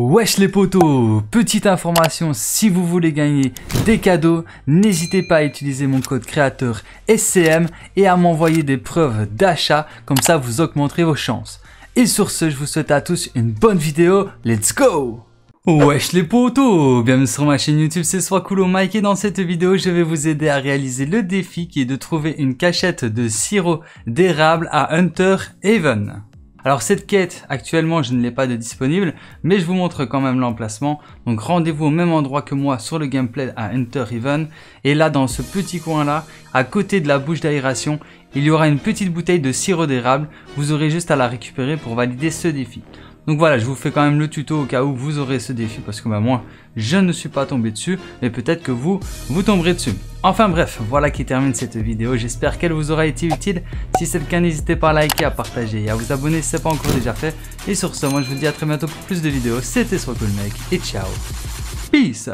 Wesh les potos Petite information, si vous voulez gagner des cadeaux, n'hésitez pas à utiliser mon code créateur SCM et à m'envoyer des preuves d'achat, comme ça vous augmenterez vos chances. Et sur ce, je vous souhaite à tous une bonne vidéo, let's go Wesh les potos Bienvenue sur ma chaîne YouTube, c'est Swakulo Mike et dans cette vidéo, je vais vous aider à réaliser le défi qui est de trouver une cachette de sirop d'érable à Hunter Haven. Alors cette quête, actuellement je ne l'ai pas de disponible, mais je vous montre quand même l'emplacement. Donc rendez-vous au même endroit que moi sur le gameplay à Enter Even. Et là dans ce petit coin là, à côté de la bouche d'aération, il y aura une petite bouteille de sirop d'érable. Vous aurez juste à la récupérer pour valider ce défi. Donc voilà, je vous fais quand même le tuto au cas où vous aurez ce défi parce que bah, moi, je ne suis pas tombé dessus, mais peut-être que vous, vous tomberez dessus. Enfin bref, voilà qui termine cette vidéo. J'espère qu'elle vous aura été utile. Si c'est le cas, n'hésitez pas à liker, à partager et à vous abonner si ce n'est pas encore déjà fait. Et sur ce, moi je vous dis à très bientôt pour plus de vidéos. C'était Mec et ciao. Peace